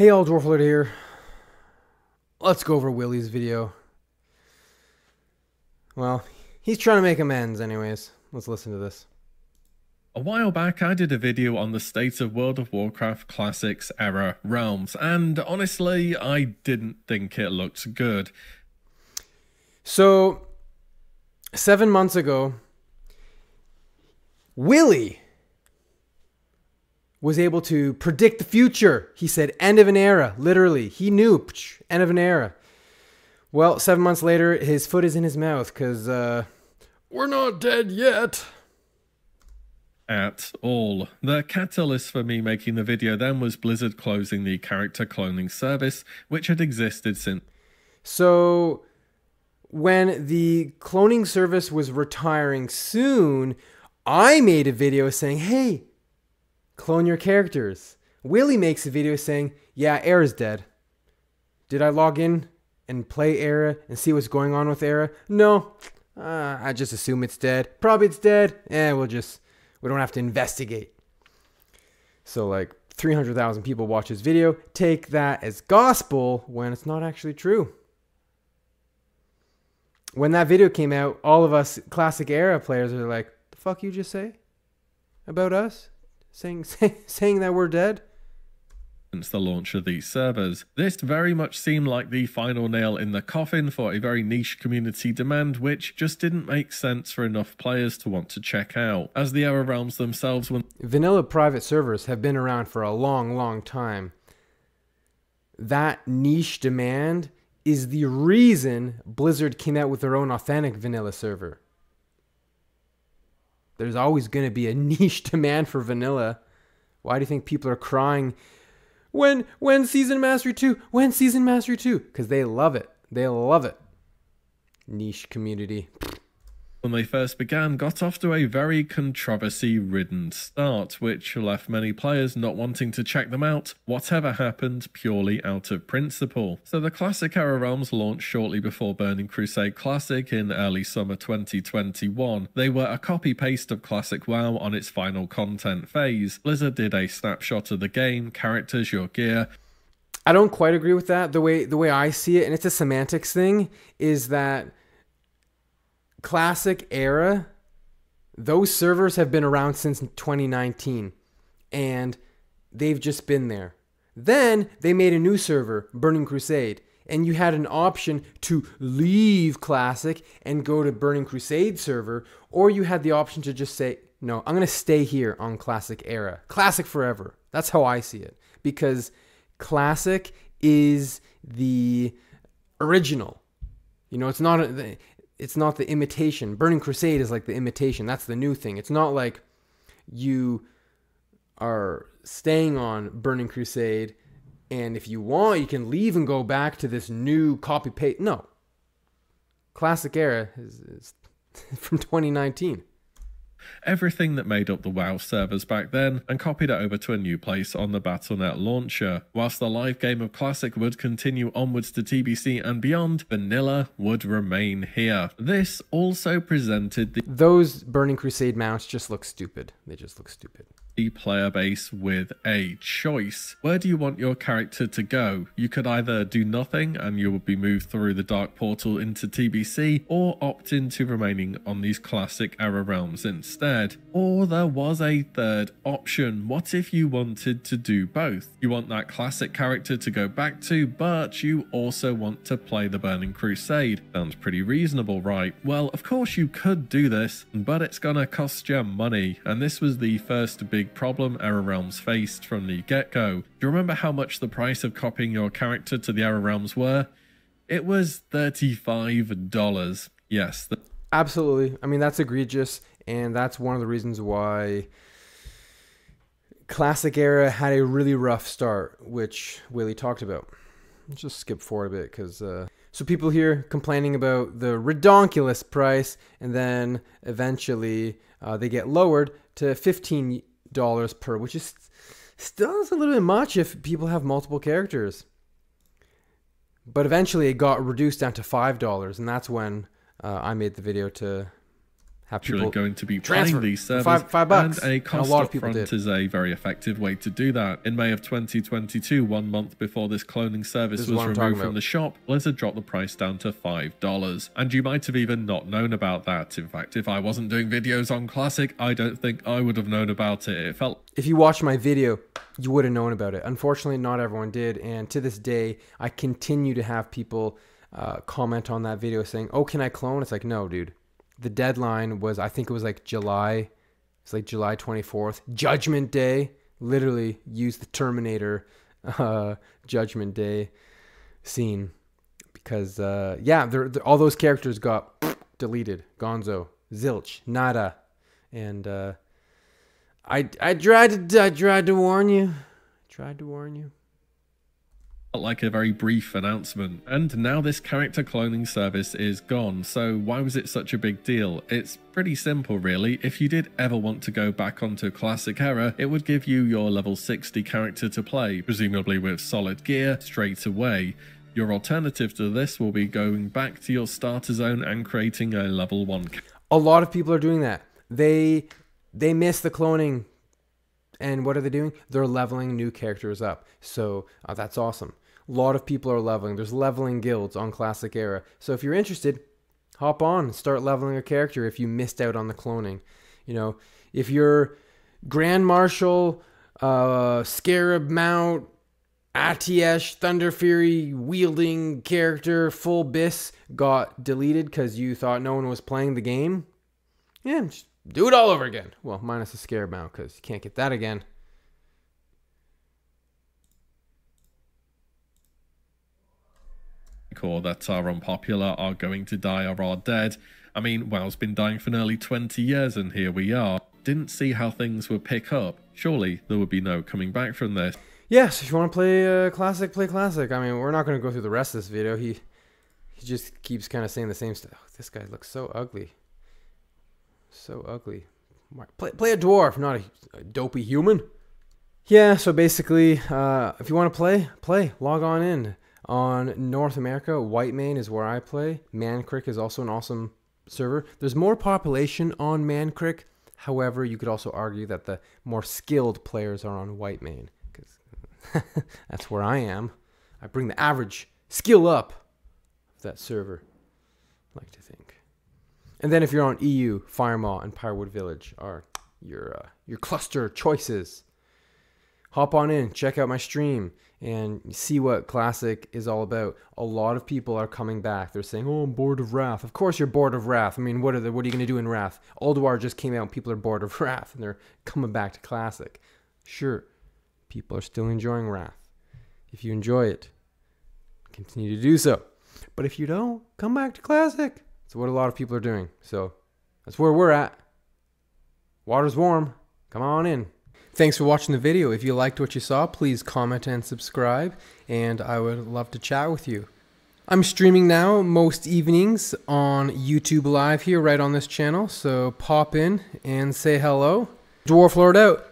Hey all, Dwarflord here. Let's go over Willie's video. Well, he's trying to make amends anyways. Let's listen to this. A while back, I did a video on the state of World of Warcraft Classics era realms, and honestly, I didn't think it looked good. So, seven months ago, Willie was able to predict the future. He said, end of an era, literally. He knew, end of an era. Well, seven months later, his foot is in his mouth because uh, we're not dead yet. At all. The catalyst for me making the video then was Blizzard closing the character cloning service, which had existed since. So, when the cloning service was retiring soon, I made a video saying, hey, clone your characters. Willie makes a video saying, yeah, Era's dead. Did I log in and play Era and see what's going on with Era? No. Uh, I just assume it's dead. Probably it's dead. Eh, we'll just, we don't have to investigate. So, like, 300,000 people watch this video. Take that as gospel when it's not actually true. When that video came out, all of us classic era players are like, the fuck you just say about us? Saying say, saying that we're dead since the launch of these servers. This very much seemed like the final nail in the coffin for a very niche community demand which just didn't make sense for enough players to want to check out, as the Era Realms themselves when Vanilla private servers have been around for a long, long time. That niche demand is the reason Blizzard came out with their own authentic vanilla server there's always going to be a niche demand for vanilla. Why do you think people are crying when when season mastery 2? When season mastery 2? Cuz they love it. They love it. Niche community when they first began got off to a very controversy ridden start, which left many players not wanting to check them out, whatever happened, purely out of principle. So the Classic Era Realms launched shortly before Burning Crusade Classic in early summer 2021. They were a copy paste of Classic WoW on its final content phase. Blizzard did a snapshot of the game, characters, your gear, I don't quite agree with that. The way the way I see it, and it's a semantics thing, is that classic era, those servers have been around since 2019 and they've just been there. Then they made a new server, Burning Crusade, and you had an option to leave Classic and go to Burning Crusade server, or you had the option to just say, no, I'm going to stay here on Classic era. Classic forever. That's how I see it. Because Classic is the original. You know, it's not a, it's not the imitation. Burning Crusade is like the imitation. That's the new thing. It's not like you are staying on Burning Crusade and if you want you can leave and go back to this new copy paste. No. Classic era is, is from 2019 everything that made up the WoW servers back then and copied it over to a new place on the Battle.net launcher. Whilst the live game of Classic would continue onwards to TBC and beyond, Vanilla would remain here. This also presented the- Those Burning Crusade mounts just look stupid. They just look stupid The player base with a choice. Where do you want your character to go? You could either do nothing and you would be moved through the Dark Portal into TBC, or opt into remaining on these classic era realms instead. Or there was a third option. What if you wanted to do both? You want that classic character to go back to, but you also want to play the Burning Crusade. Sounds pretty reasonable, right? Well, of course you could do this, but it's gonna cost you money, and this was the first big problem Era Realms faced from the get-go. Do you remember how much the price of copying your character to the Era Realms were? It was $35. Yes. Absolutely. I mean, that's egregious, and that's one of the reasons why Classic Era had a really rough start, which Willie talked about. Let's just skip forward a bit because... Uh, so people here complaining about the redonkulous price, and then eventually uh, they get lowered to 15 dollars per, which is still is a little bit much if people have multiple characters. But eventually it got reduced down to five dollars, and that's when uh, I made the video to have people going to be transfer playing these servers. five- five bucks. And a And a cost lot of people did. is a very effective way to do that. In May of 2022, one month before this cloning service This was what I'm talking removed from the shop, Blizzard dropped the price down to $5. And you might have even not known about that. In fact, if I wasn't doing videos on Classic, I don't think I would have known about it. It felt if you watched my video, you would have known about it. Unfortunately, not everyone did, and to this day, I continue to have people uh, comment on that video saying, "Oh, can I clone?" It's like, no, dude. The deadline was, I think it was like July. It's like July twenty fourth, Judgment Day. Literally, use the Terminator uh, Judgment Day scene because uh, yeah, they're, they're- all those characters got deleted. Gonzo, Zilch, Nada, and. Uh, I I tried to I tried to warn you. Tried to warn you. Like a very brief announcement. And now this character cloning service is gone, so why was it such a big deal? It's pretty simple really. If you did ever want to go back onto Classic Era, it would give you your level 60 character to play, presumably with solid gear, straight away. Your alternative to this will be going back to your starter zone and creating a level 1 A lot of people are doing that. They they miss the cloning, and what are they doing? They're leveling new characters up. So uh, that's awesome. A lot of people are leveling. There's leveling guilds on Classic Era. So if you're interested, hop on start leveling a character. If you missed out on the cloning, you know, if you're Grand Marshal, uh, Scarab Mount, Atiesh, Thunder Fury wielding character, full bis got deleted because you thought no one was playing the game. Yeah, just do it all over again. Well, minus the Scarab Mount because you can't get that again. Or that are unpopular, are going to die, or are dead. I mean, WoW's been dying for nearly 20 years, and here we are. Didn't see how things would pick up. Surely there would be no coming back from this. Yes, if you want to play uh, classic, play classic. I mean, we're not going to go through the rest of this video. He he just keeps kind of saying the same stuff. this guy looks so ugly. So ugly. Play, play a dwarf, not a, a dopey human. Yeah, so basically, uh, if you want to play, play. Log on in. On North America, Whitemane is where I play. Mankrik is also an awesome server. There's more population on Mankrik. However, you could also argue that the more skilled players are on Whitemane because that's where I am. I bring the average skill up of that server. I like to think. And then if you're on EU, Firemaw and Pyrewood Village are your uh, your cluster choices. Hop on in, check out my stream, and see what Classic is all about. A lot of people are coming back. They're saying, "Oh, I'm bored of Wrath." Of course, you're bored of Wrath. I mean, what are the, what are you going to do in Wrath? Ulduar just came out, and people are bored of Wrath, and they're coming back to Classic. Sure, people are still enjoying Wrath. If you enjoy it, continue to do so. But if you don't, come back to Classic. That's what a lot of people are doing. So that's where we're at. Water's warm. Come on in. Thanks for watching the video. If you liked what you saw, please comment and subscribe, and I would love to chat with you. I'm streaming now most evenings on YouTube Live here, right on this channel, so pop in and say hello. Dwarf Lord out.